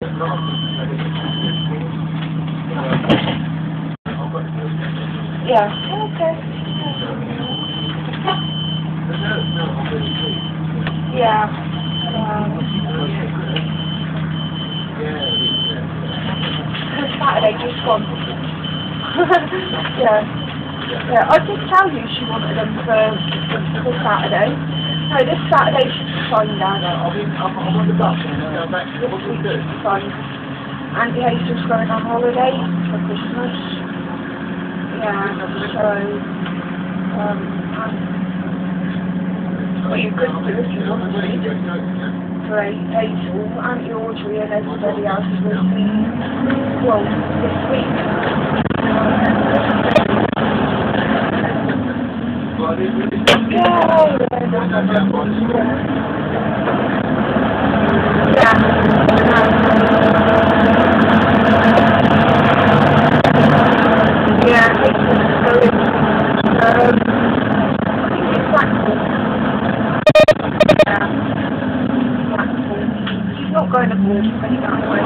Yeah. Okay. Yeah. Um, Saturday just gone. yeah. Yeah. I did tell you she wanted them for, for Saturday. No, this Saturday she's signed out. This week she's signed. Auntie Hazel's going on holiday for Christmas. Yeah, so, um, well, you could do if you want to. For Hazel, Auntie Audrey and everybody else will be, well, this week. Yeah, um. Yeah, going to board any that way.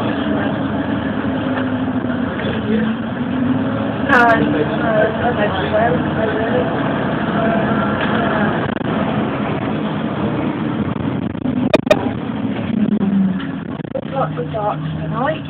No, no, I'm everywhere, really. Of darts tonight.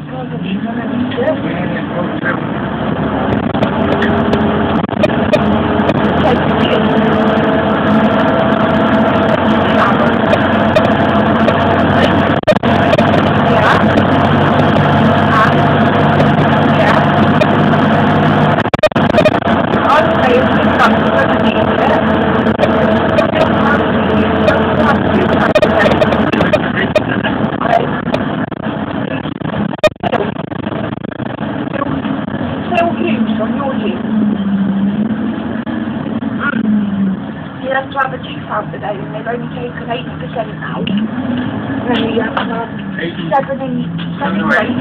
Out today, and they've only taken 80% out. And then you have to have seven, in, seven or eight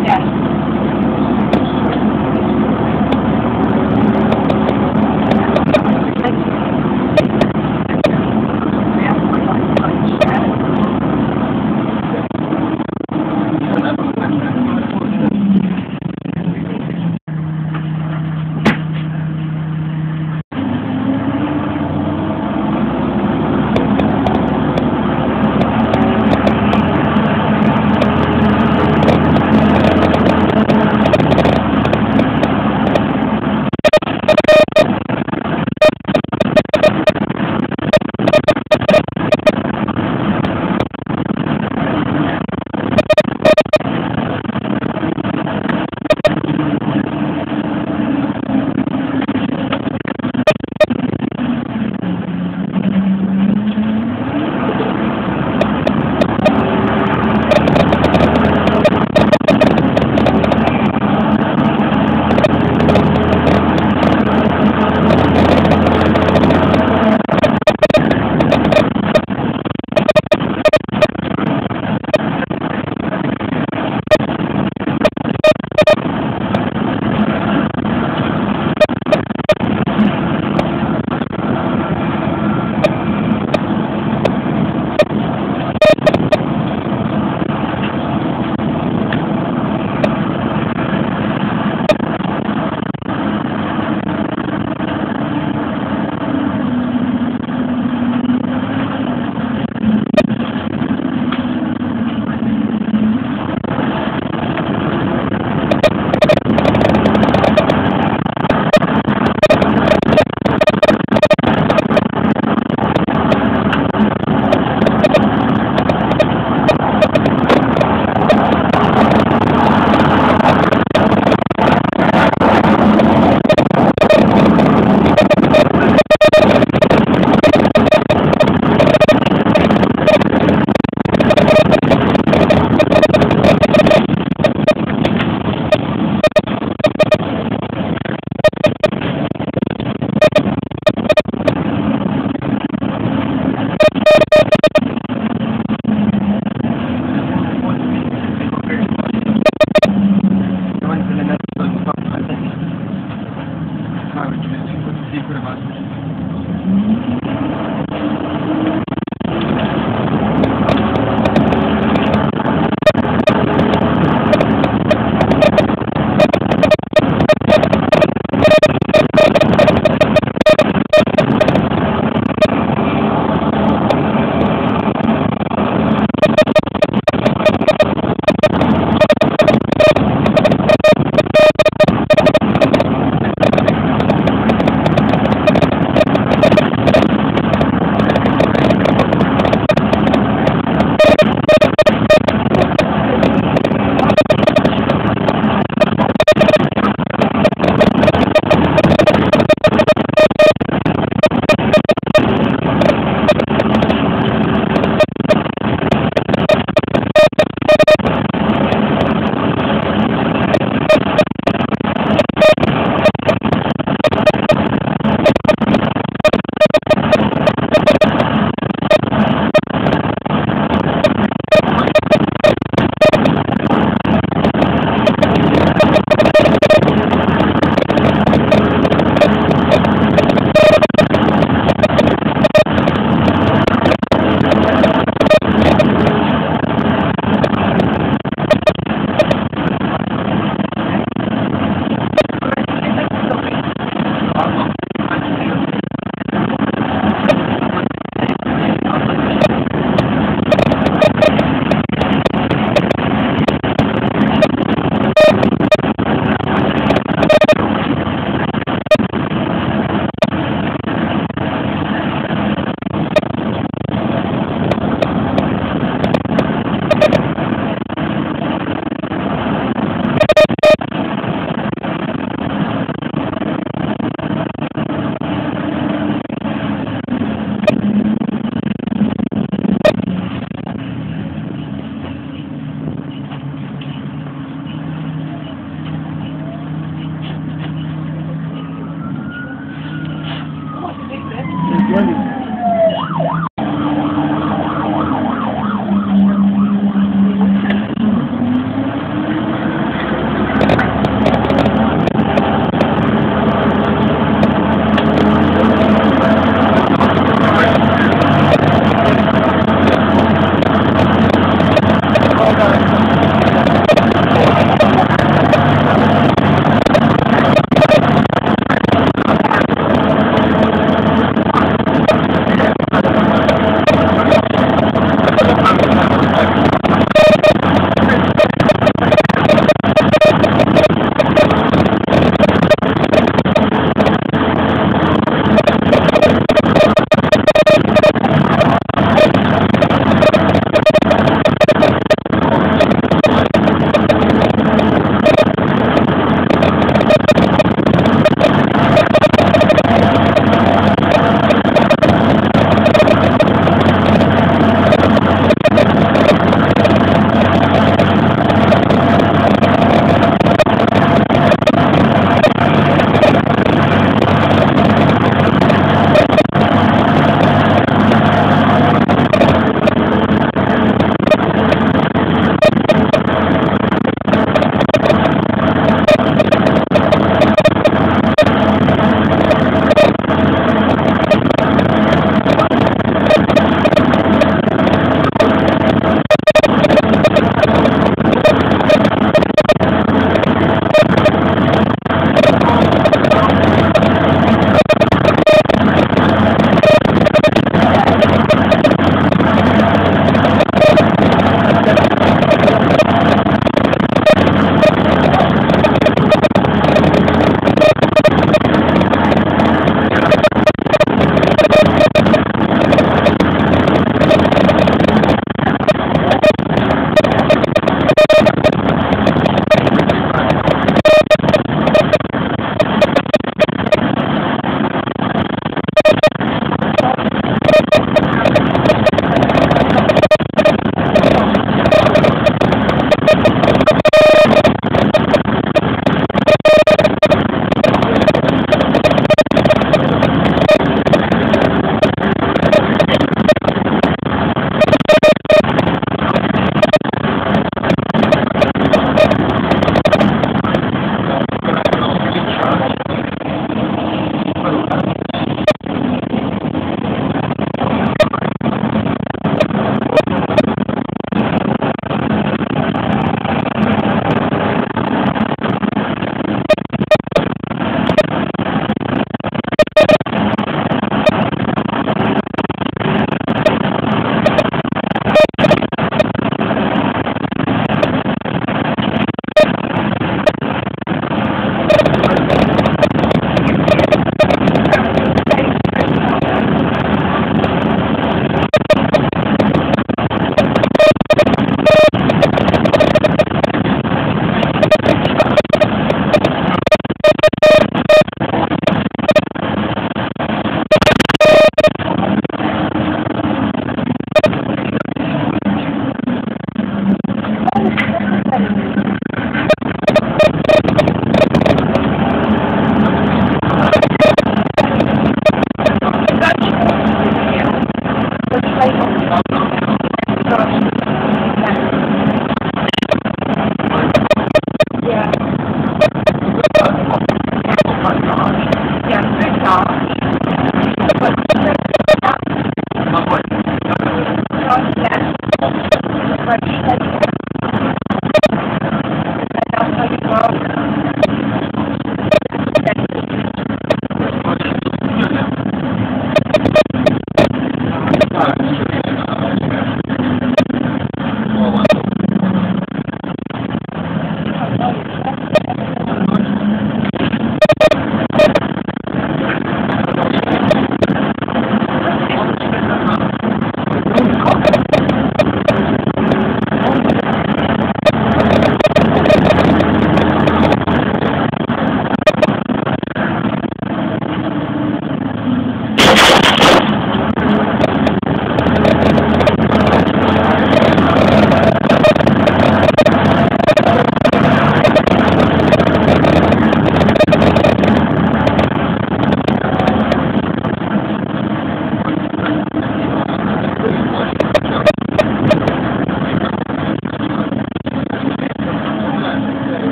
Yes.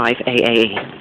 5AA.